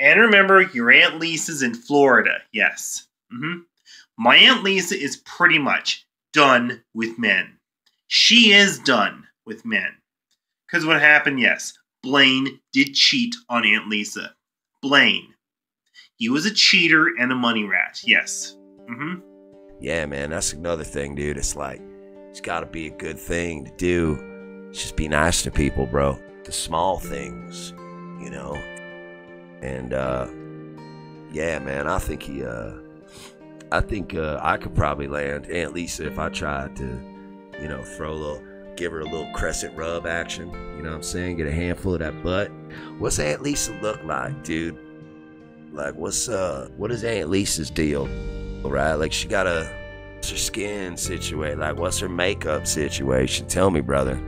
And remember, your Aunt Lisa's in Florida. Yes. Mm-hmm. My Aunt Lisa is pretty much done with men. She is done with men. Because what happened, yes, Blaine did cheat on Aunt Lisa. Blaine. He was a cheater and a money rat. Yes. Mm-hmm. Yeah, man, that's another thing, dude. It's like, it's got to be a good thing to do. Just be nice to people, bro. The small things, you know. And uh yeah, man, I think he uh I think uh I could probably land Aunt Lisa if I tried to, you know, throw a little give her a little crescent rub action. You know what I'm saying? Get a handful of that butt. What's Aunt Lisa look like, dude? Like what's uh what is Aunt Lisa's deal? Right? Like she got a what's her skin situation? Like what's her makeup situation? Tell me, brother.